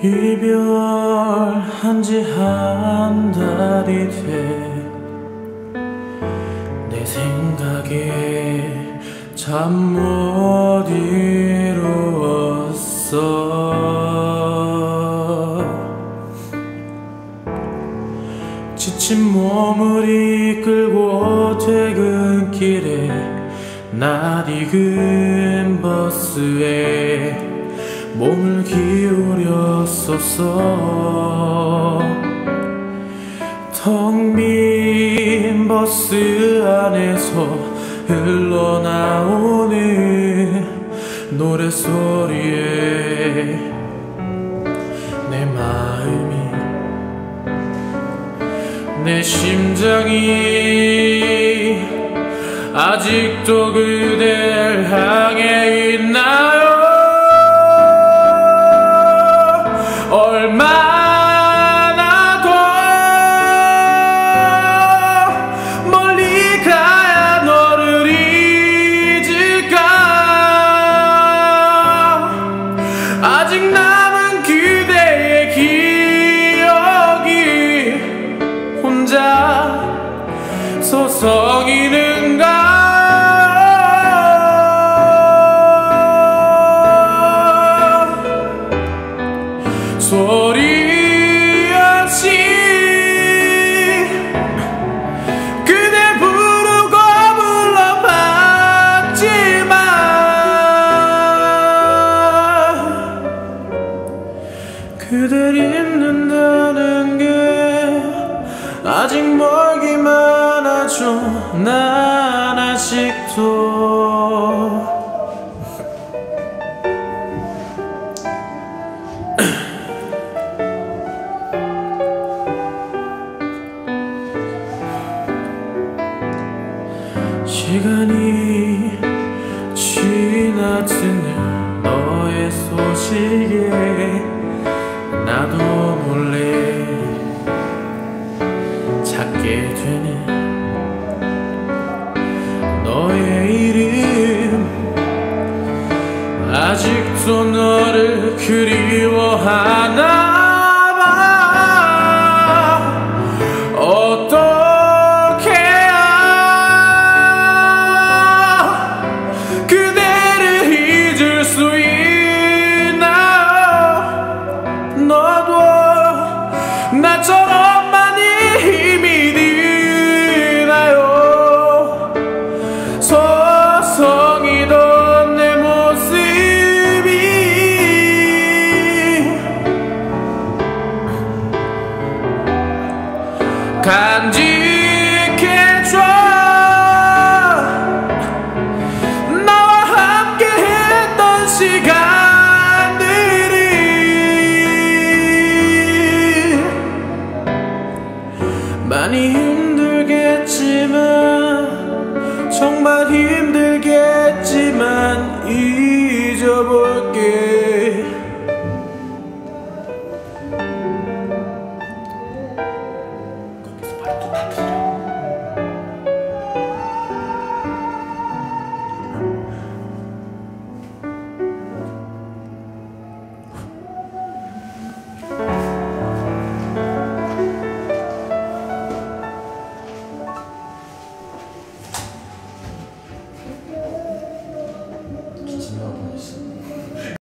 이별한 지 한 달이 돼. 내 생각에 잠 못 이루었어. 지친 몸을 이끌고 퇴근길에 낯익은 버스에 몸을 기울였었어 텅 빈 버스 안에서 흘러나오는 노래소리에 내 마음이 내 심장이 아직도 그댈 향 난 아직도 시간이 지나치는 너의 소식에 아직도 너를 그리워하나 봐. 어떻게 해야 그대를 잊을 수 있나? 너도 나처럼 간직해줘. 나와 함께 했던 시간들이 많이 힘들겠지만 정말 힘들겠지만 to